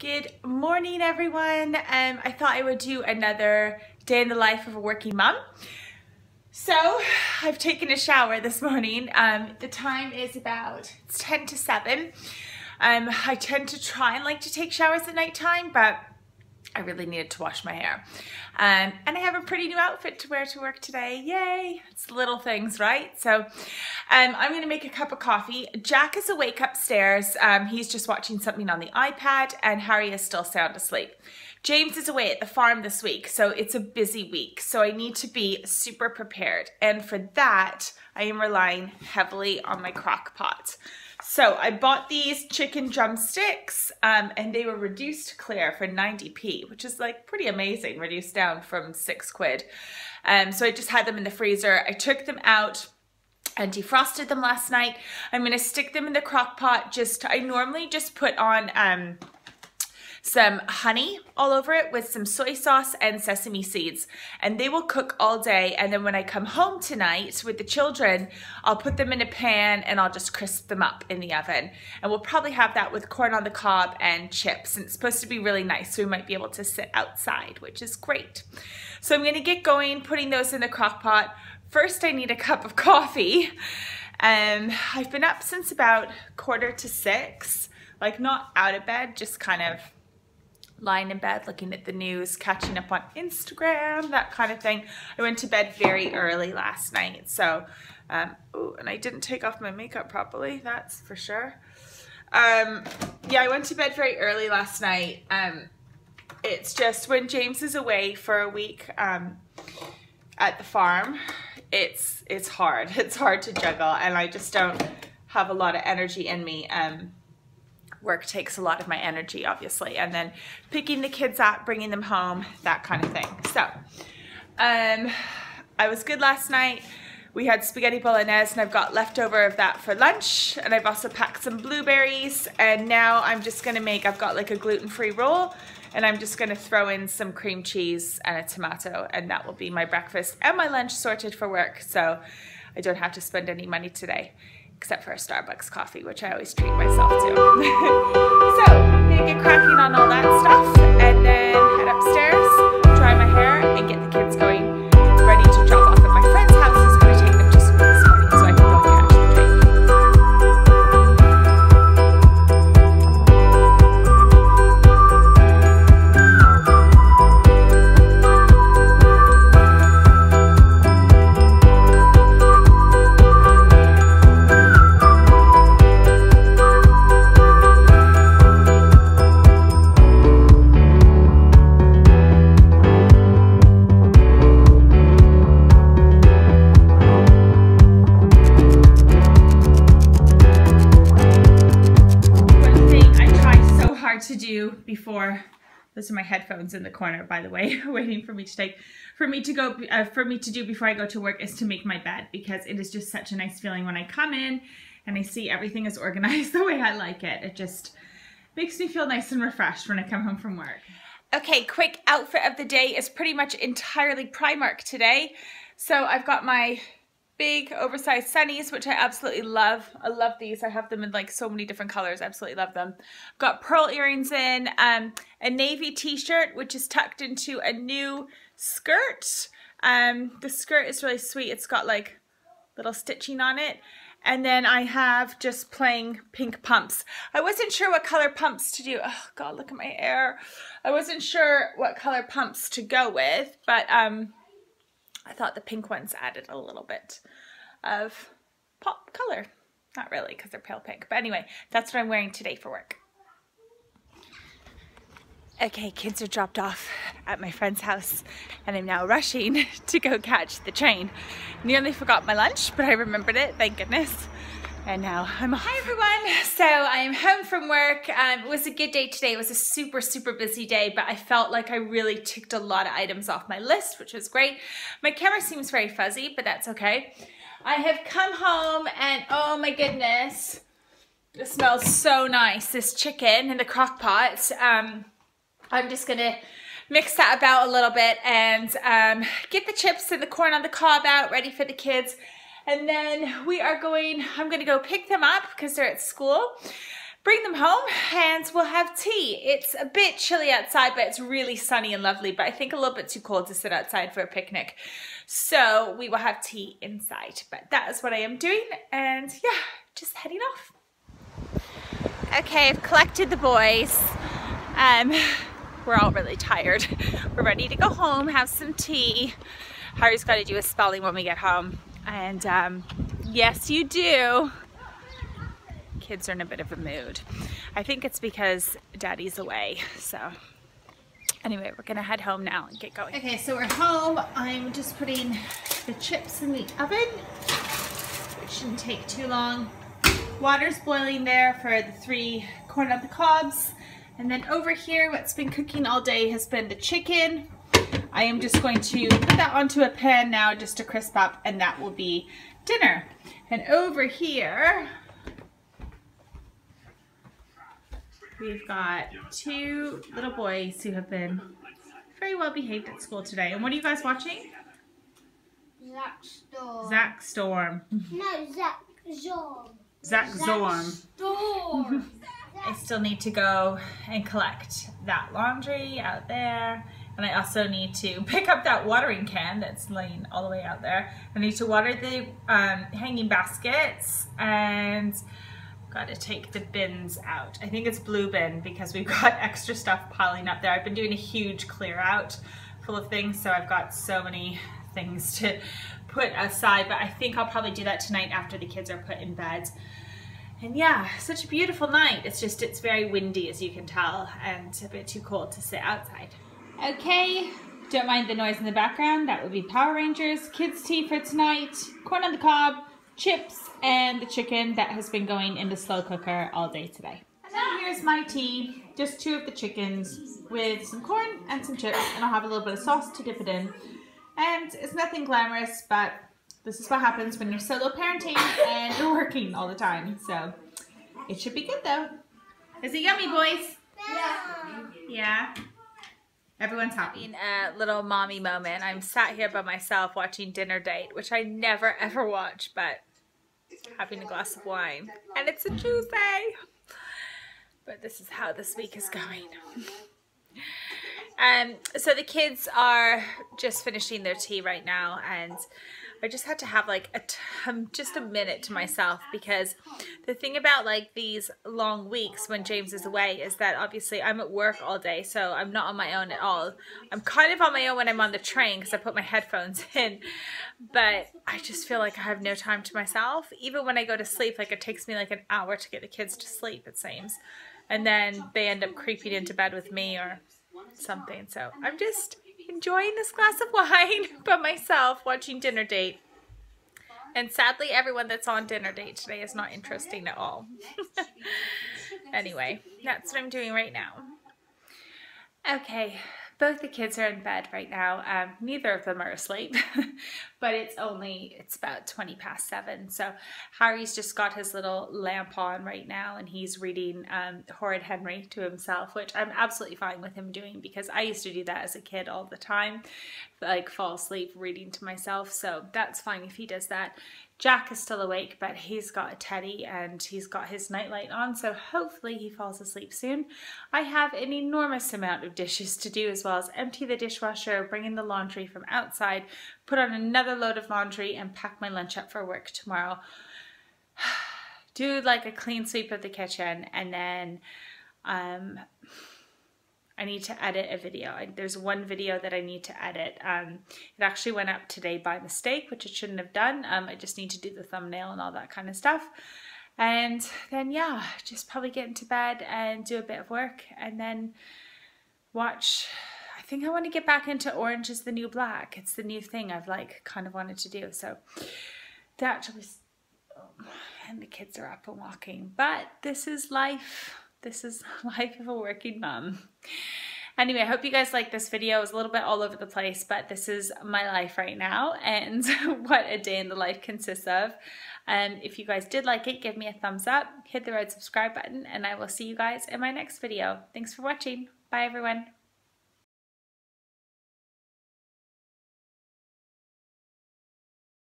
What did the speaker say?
Good morning, everyone. Um, I thought I would do another day in the life of a working mom. So I've taken a shower this morning. Um, the time is about it's 10 to 7. Um, I tend to try and like to take showers at nighttime, but I really needed to wash my hair. Um, and I have a pretty new outfit to wear to work today. Yay! It's little things, right? So um, I'm going to make a cup of coffee. Jack is awake upstairs. Um, he's just watching something on the iPad and Harry is still sound asleep. James is away at the farm this week, so it's a busy week. So I need to be super prepared. And for that, I am relying heavily on my crock pot. So I bought these chicken drumsticks um, and they were reduced clear for 90p, which is like pretty amazing, reduced down from six quid. Um, so I just had them in the freezer. I took them out and defrosted them last night. I'm gonna stick them in the crock pot. Just, I normally just put on um, some honey all over it with some soy sauce and sesame seeds. And they will cook all day. And then when I come home tonight with the children, I'll put them in a pan and I'll just crisp them up in the oven. And we'll probably have that with corn on the cob and chips. And it's supposed to be really nice. So we might be able to sit outside, which is great. So I'm gonna get going, putting those in the crock pot. First, I need a cup of coffee. Um, I've been up since about quarter to six, like not out of bed, just kind of lying in bed looking at the news, catching up on Instagram, that kind of thing. I went to bed very early last night. So, um, ooh, and I didn't take off my makeup properly, that's for sure. Um, yeah, I went to bed very early last night. Um, it's just when James is away for a week um, at the farm, it's it's hard. It's hard to juggle and I just don't have a lot of energy in me. Um, work takes a lot of my energy, obviously. And then picking the kids up, bringing them home, that kind of thing. So, um, I was good last night. We had spaghetti bolognese and I've got leftover of that for lunch. And I've also packed some blueberries. And now I'm just gonna make, I've got like a gluten-free roll and I'm just gonna throw in some cream cheese and a tomato and that will be my breakfast and my lunch sorted for work. So I don't have to spend any money today except for a Starbucks coffee, which I always treat myself to. before those are my headphones in the corner by the way waiting for me to take for me to go uh, for me to do before I go to work is to make my bed because it is just such a nice feeling when I come in and I see everything is organized the way I like it. It just makes me feel nice and refreshed when I come home from work. Okay quick outfit of the day is pretty much entirely Primark today. So I've got my big oversized sunnies, which I absolutely love. I love these. I have them in like so many different colors. Absolutely love them. Got pearl earrings in, um, a navy t-shirt, which is tucked into a new skirt. Um, the skirt is really sweet. It's got like little stitching on it. And then I have just plain pink pumps. I wasn't sure what color pumps to do. Oh God, look at my hair. I wasn't sure what color pumps to go with, but um, I thought the pink ones added a little bit of pop color. Not really because they're pale pink. But anyway, that's what I'm wearing today for work. Okay, kids are dropped off at my friend's house and I'm now rushing to go catch the train. Nearly forgot my lunch, but I remembered it, thank goodness. And now I'm off. Hi everyone. So I am home from work. Um, it was a good day today. It was a super, super busy day, but I felt like I really ticked a lot of items off my list, which was great. My camera seems very fuzzy, but that's okay. I have come home and oh my goodness, it smells so nice. This chicken in the crock pot. Um, I'm just gonna mix that about a little bit and um, get the chips and the corn on the cob out ready for the kids. And then we are going, I'm gonna go pick them up because they're at school. bring them home and we'll have tea. It's a bit chilly outside, but it's really sunny and lovely, but I think a little bit too cold to sit outside for a picnic. So we will have tea inside, but that is what I am doing. And yeah, just heading off. Okay, I've collected the boys. Um, we're all really tired. We're ready to go home, have some tea. Harry's got to do a spelling when we get home. And um, yes, you do kids are in a bit of a mood. I think it's because daddy's away, so anyway, we're gonna head home now and get going. Okay, so we're home. I'm just putting the chips in the oven, which shouldn't take too long. Water's boiling there for the three corn on the cobs. And then over here, what's been cooking all day has been the chicken. I am just going to put that onto a pan now just to crisp up and that will be dinner. And over here, We've got two little boys who have been very well behaved at school today. And what are you guys watching? Zak Storm. Zak Storm. No, Zach Zorn. Zach Zorn. Storm. I still need to go and collect that laundry out there. And I also need to pick up that watering can that's laying all the way out there. I need to water the um, hanging baskets and got to take the bins out. I think it's blue bin because we've got extra stuff piling up there. I've been doing a huge clear out full of things, so I've got so many things to put aside, but I think I'll probably do that tonight after the kids are put in bed. And yeah, such a beautiful night. It's just, it's very windy as you can tell and a bit too cold to sit outside. Okay, don't mind the noise in the background. That would be Power Rangers, kids tea for tonight, corn on the cob, chips, and the chicken that has been going in the slow cooker all day today. And then here's my tea, just two of the chickens with some corn and some chips, and I'll have a little bit of sauce to dip it in. And it's nothing glamorous, but this is what happens when you're solo parenting and you're working all the time. So it should be good though. Is it yummy, boys? Yeah. Yeah. Everyone's happy. In a little mommy moment, I'm sat here by myself watching Dinner Date, which I never ever watch, but having a glass of wine. And it's a Tuesday. But this is how this week is going. Um, so the kids are just finishing their tea right now and I just had to have like a um, just a minute to myself because the thing about like these long weeks when James is away is that obviously I'm at work all day so I'm not on my own at all. I'm kind of on my own when I'm on the train because I put my headphones in but I just feel like I have no time to myself. Even when I go to sleep like it takes me like an hour to get the kids to sleep it seems and then they end up creeping into bed with me or something so I'm just enjoying this glass of wine by myself watching Dinner Date. And sadly, everyone that's on Dinner Date today is not interesting at all. anyway, that's what I'm doing right now. Okay, both the kids are in bed right now. Um, neither of them are asleep, but it's only, it's about 20 past seven. So Harry's just got his little lamp on right now and he's reading um, Horrid Henry to himself, which I'm absolutely fine with him doing because I used to do that as a kid all the time, like fall asleep reading to myself. So that's fine if he does that. Jack is still awake, but he's got a teddy and he's got his nightlight on, so hopefully he falls asleep soon. I have an enormous amount of dishes to do as well as empty the dishwasher, bring in the laundry from outside, put on another load of laundry, and pack my lunch up for work tomorrow. do like a clean sweep of the kitchen and then um, I need to edit a video. There's one video that I need to edit. Um, it actually went up today by mistake, which it shouldn't have done. Um, I just need to do the thumbnail and all that kind of stuff. And then, yeah, just probably get into bed and do a bit of work and then watch. I think I want to get back into Orange is the New Black. It's the new thing I've like kind of wanted to do. So that was, oh, and the kids are up and walking. But this is life this is life of a working mom. Anyway, I hope you guys like this video. It was a little bit all over the place, but this is my life right now and what a day in the life consists of. And um, if you guys did like it, give me a thumbs up, hit the red subscribe button, and I will see you guys in my next video. Thanks for watching. Bye, everyone.